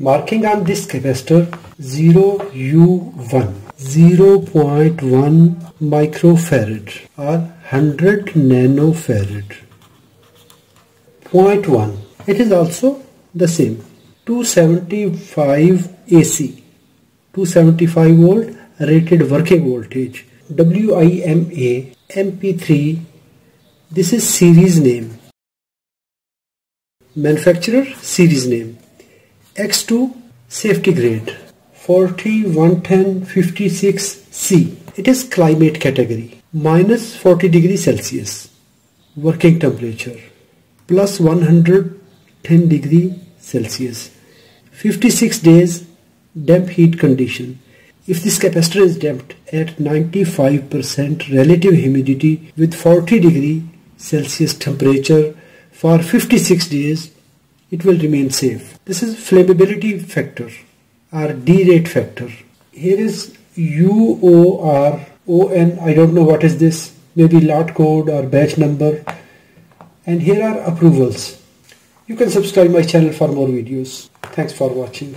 Marking on this capacitor 0U1 0.1 microfarad or 100 nanofarad. 0.1 it is also the same. 275 AC 275 volt rated working voltage WIMA MP3 this is series name. Manufacturer series name X2 safety grade 4011056C it is climate category minus 40 degree Celsius working temperature plus 110 degree Celsius. 56 days damp heat condition. If this capacitor is damped at 95% relative humidity with 40 degree Celsius temperature for 56 days, it will remain safe. This is flammability factor or D-rate factor. Here is UOR, ON, I don't know what is this, maybe lot code or batch number. And here are approvals. You can subscribe my channel for more videos. Thanks for watching.